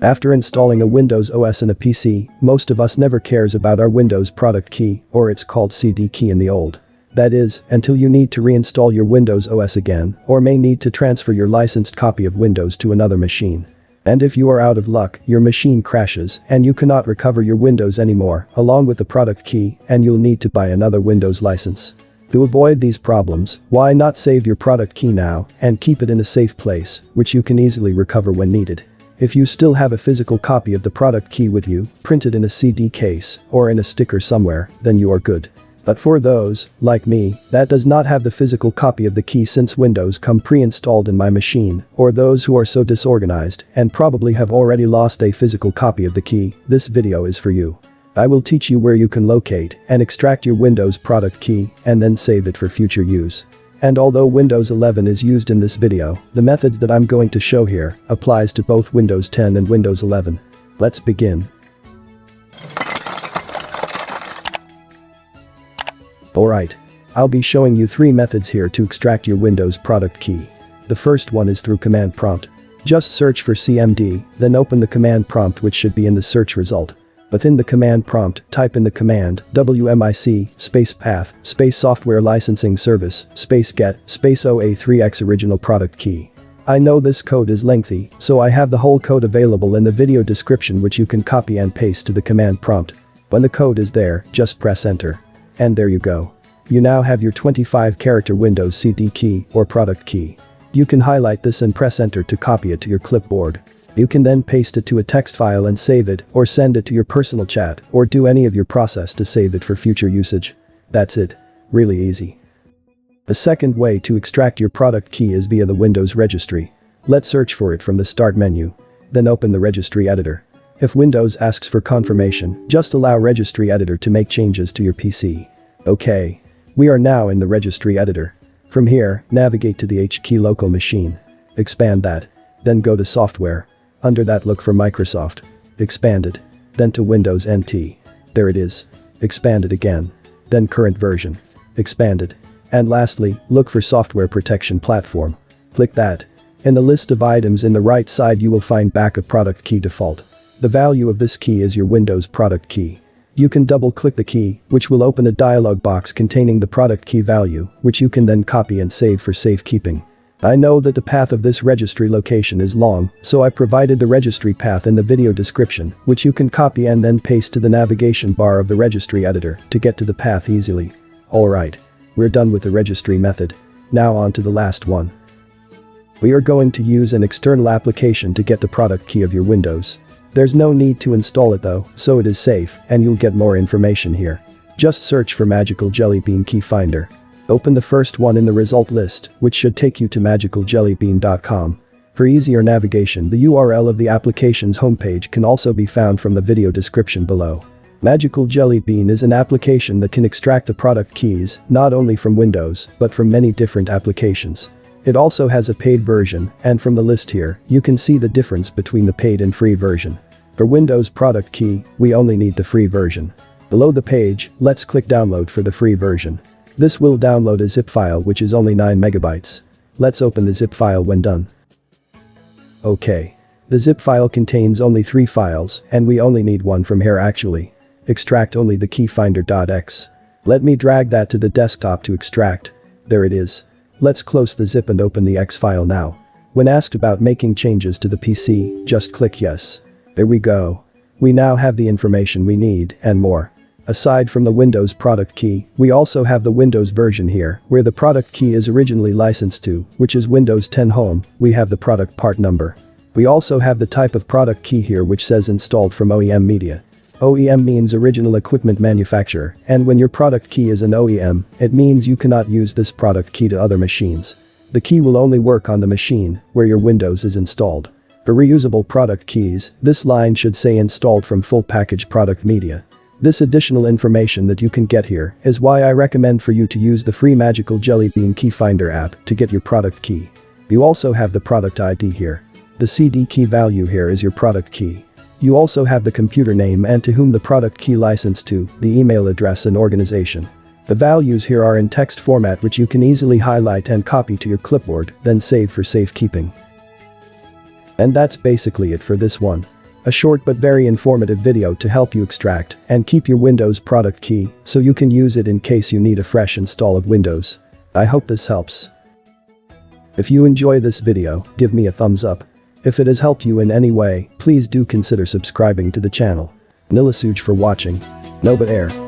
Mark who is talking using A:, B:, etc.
A: After installing a Windows OS in a PC, most of us never cares about our Windows product key, or it's called CD key in the old. That is, until you need to reinstall your Windows OS again, or may need to transfer your licensed copy of Windows to another machine. And if you are out of luck, your machine crashes and you cannot recover your Windows anymore, along with the product key, and you'll need to buy another Windows license. To avoid these problems, why not save your product key now and keep it in a safe place, which you can easily recover when needed. If you still have a physical copy of the product key with you, printed in a CD case or in a sticker somewhere, then you are good. But for those, like me, that does not have the physical copy of the key since Windows come pre-installed in my machine, or those who are so disorganized and probably have already lost a physical copy of the key, this video is for you. I will teach you where you can locate and extract your Windows product key and then save it for future use. And although Windows 11 is used in this video, the methods that I'm going to show here applies to both Windows 10 and Windows 11. Let's begin. Alright. I'll be showing you three methods here to extract your Windows product key. The first one is through command prompt. Just search for CMD, then open the command prompt which should be in the search result. Within the command prompt, type in the command WMIC space path space software licensing service space get space OA3X original product key. I know this code is lengthy, so I have the whole code available in the video description which you can copy and paste to the command prompt. When the code is there, just press enter. And there you go. You now have your 25 character Windows CD key or product key. You can highlight this and press enter to copy it to your clipboard. You can then paste it to a text file and save it or send it to your personal chat or do any of your process to save it for future usage. That's it. Really easy. The second way to extract your product key is via the Windows registry. Let's search for it from the start menu. Then open the registry editor. If Windows asks for confirmation, just allow registry editor to make changes to your PC. Okay. We are now in the registry editor. From here, navigate to the HKey local machine. Expand that. Then go to software. Under that look for Microsoft. Expand it. Then to Windows NT. There it is. Expand it again. Then current version. Expand it. And lastly, look for software protection platform. Click that. In the list of items in the right side you will find backup product key default. The value of this key is your Windows product key. You can double-click the key, which will open a dialog box containing the product key value, which you can then copy and save for safekeeping. I know that the path of this registry location is long, so I provided the registry path in the video description, which you can copy and then paste to the navigation bar of the registry editor to get to the path easily. Alright. We're done with the registry method. Now on to the last one. We are going to use an external application to get the product key of your Windows. There's no need to install it though, so it is safe and you'll get more information here. Just search for Magical Jelly Bean Key Finder. Open the first one in the result list, which should take you to magicaljellybean.com. For easier navigation the URL of the application's homepage can also be found from the video description below. Magical Jelly Bean is an application that can extract the product keys, not only from Windows, but from many different applications. It also has a paid version, and from the list here, you can see the difference between the paid and free version. For Windows product key, we only need the free version. Below the page, let's click download for the free version. This will download a zip file which is only 9 megabytes. Let's open the zip file when done. Okay. The zip file contains only 3 files and we only need one from here actually. Extract only the keyfinder.x. Let me drag that to the desktop to extract. There it is. Let's close the zip and open the X file now. When asked about making changes to the PC, just click yes. There we go. We now have the information we need and more. Aside from the Windows product key, we also have the Windows version here, where the product key is originally licensed to, which is Windows 10 Home, we have the product part number. We also have the type of product key here which says installed from OEM Media. OEM means original equipment manufacturer, and when your product key is an OEM, it means you cannot use this product key to other machines. The key will only work on the machine where your Windows is installed. For reusable product keys, this line should say installed from full package product media. This additional information that you can get here is why I recommend for you to use the free Magical Jelly Bean Key Finder app to get your product key. You also have the product ID here. The CD key value here is your product key. You also have the computer name and to whom the product key licensed to, the email address and organization. The values here are in text format which you can easily highlight and copy to your clipboard, then save for safekeeping. And that's basically it for this one. A short but very informative video to help you extract and keep your Windows product key so you can use it in case you need a fresh install of Windows. I hope this helps. If you enjoy this video, give me a thumbs up. If it has helped you in any way, please do consider subscribing to the channel. Nilasuj for watching. Nova Air.